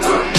Network.